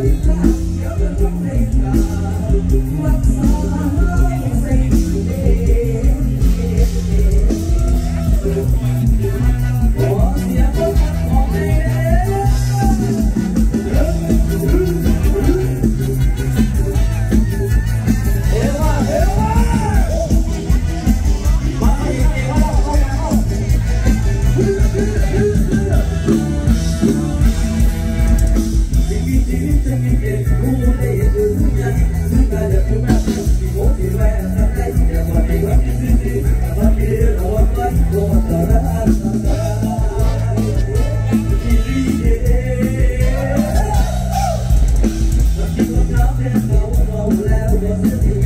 Yeah. คุณ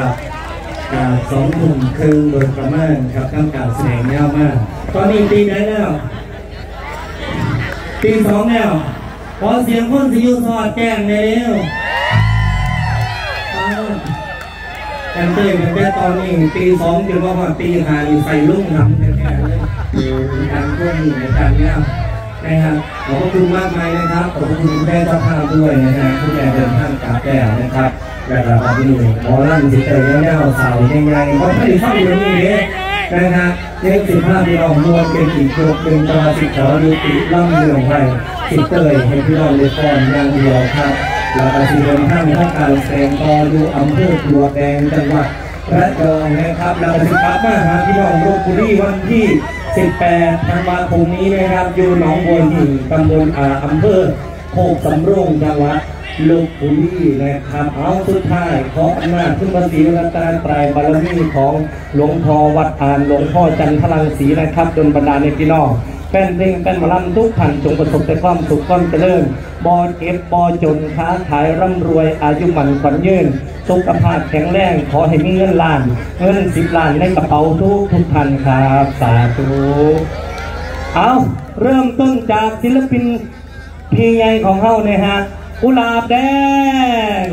ครับครับสองทุ่มครึ่งโดยประมาณครับข้ามการแสดงยาวมาก ตอนนี้ตีไหนแล้วตีสองแล้วขอเสียงคนสิยูสอดแจ้งในเร็วกันเต้นกันแต่ตอนนี้ตีสองจนว่าตีหาอีไฟลุ่งหำแท้ๆเลยการควบคุมในการเนี้ยนะครับขอบคุณมากมายนะครับ ขอบคุณแม่เจ้าภาพด้วยนะฮะผู้แม่เดินทางกาบแก้วนะครับ นะครับวันนี้หมอลำสิเตยเงี้ยๆสาวยังไงเพราะไม่ได้ฟังอย่งนี้เลยนะฮะเรียกสิบห้าพี่น้องมวลเป็นอีกกลุ่มหนึ่งตราสิขอดูติล่ำเรื่องไว้สิเตยให้พี่น้องได้ฟ้อนอย่างเดียวครับแล้วก็สิเดินทางเข้าการแสดงต่ออยู่อำเภอตัวแดงจังหวัดระยองนะครับแล้วก็สิครับมาหาพี่น้องลบบุรีวันที่ 18 ธันวาคมนี้นะครับ อยู่หนองบัวหินตำบลอาอำเภอ โคกสำโรงจังหวัดลบบุรีนะครับเอาสุดท้ายขออำนาจขึ้นภาษีรัตนตรายบารมีของหลวงพ่อวัดอานหลวงพ่อจันทรังสีนะครับจนบรรดาในพี่น้องแฟนเพลงแฟนมอลำทุกท่านจงประสบแต่ความสุขความเจริญบอเก็บบอจนค้าขายร่ำรวยอายุมันขวัญยืนสุขภาพแข็งแรงขอให้มีเงินล้าน เงินสิบล้านในกระเป๋าทุกทุกท่านครับสาธุเอาเริ่มต้นจากศิลปิน พี่ใหญ่ของเฮาเนี่ยฮะกุหลาบแดง